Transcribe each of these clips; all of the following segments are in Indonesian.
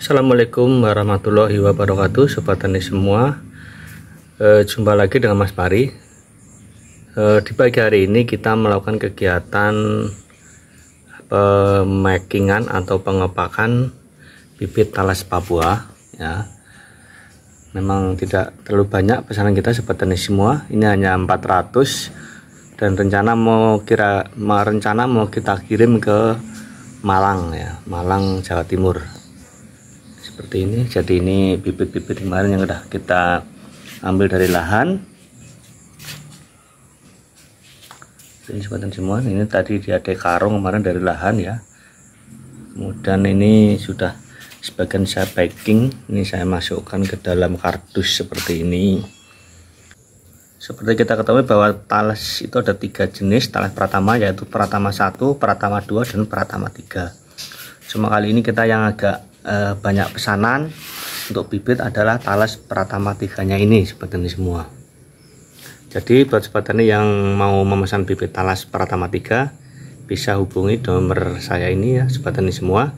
Assalamualaikum warahmatullahi wabarakatuh Sobat Tani semua. E, Jumpa lagi dengan Mas Pari. E, Di pagi hari ini kita melakukan kegiatan Pemakingan atau pengepakan Bibit talas Papua ya. Memang tidak terlalu banyak pesanan kita Sobat Tani semua. Ini hanya 400 Dan rencana mau kira rencana mau kita kirim ke Malang ya. Malang Jawa Timur seperti ini jadi ini bibit-bibit kemarin yang udah kita ambil dari lahan. Ini sebatan semua ini tadi dia ada karung kemarin dari lahan ya. Kemudian ini sudah sebagian saya packing ini saya masukkan ke dalam kardus seperti ini. Seperti kita ketahui bahwa talas itu ada tiga jenis talas pratama yaitu pratama satu, pratama dua, dan pratama tiga. cuma kali ini kita yang agak eh, banyak pesanan. Untuk bibit adalah talas pratama tiganya ini seperti ini semua. Jadi buat sobat tani yang mau memesan bibit talas pratama tiga bisa hubungi nomor saya ini ya sobat tani semua.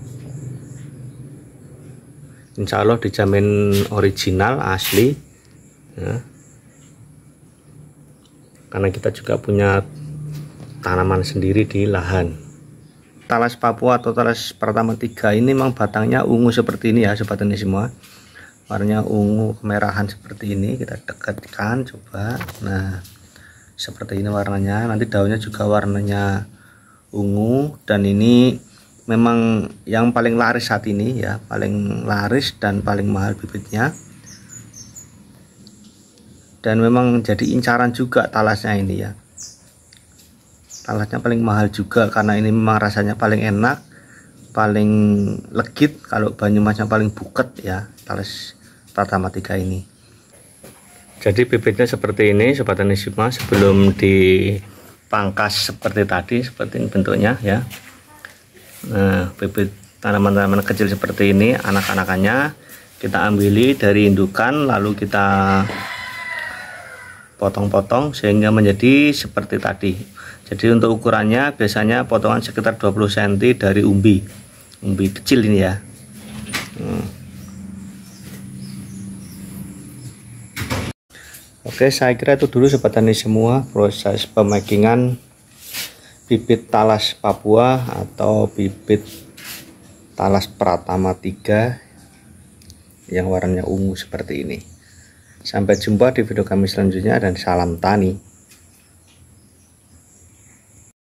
Insya Allah dijamin original asli ya. karena kita juga punya tanaman sendiri di lahan talas Papua atau talas pertama tiga ini memang batangnya ungu seperti ini ya sobat ini semua. Warnanya ungu kemerahan seperti ini kita dekatkan coba. Nah seperti ini warnanya. Nanti daunnya juga warnanya ungu. Dan ini memang yang paling laris saat ini ya paling laris dan paling mahal bibitnya. Dan memang jadi incaran juga talasnya ini ya talasnya paling mahal juga karena ini memang rasanya paling enak paling legit kalau Banyumasnya paling buket ya talas pertama tiga ini. Jadi bibitnya seperti ini sobat Anisima sebelum dipangkas seperti tadi seperti ini bentuknya ya. Nah bibit tanaman-tanaman kecil seperti ini anak-anakannya kita ambili dari indukan lalu kita potong-potong sehingga menjadi seperti tadi. Jadi untuk ukurannya biasanya potongan sekitar 20 cm dari umbi. Umbi kecil ini ya. Hmm. Oke saya kira itu dulu sobat tani semua. Proses pemakingan bibit talas Papua atau bibit talas Pratama 3 yang warnanya ungu seperti ini sampai jumpa di video kami selanjutnya dan salam tani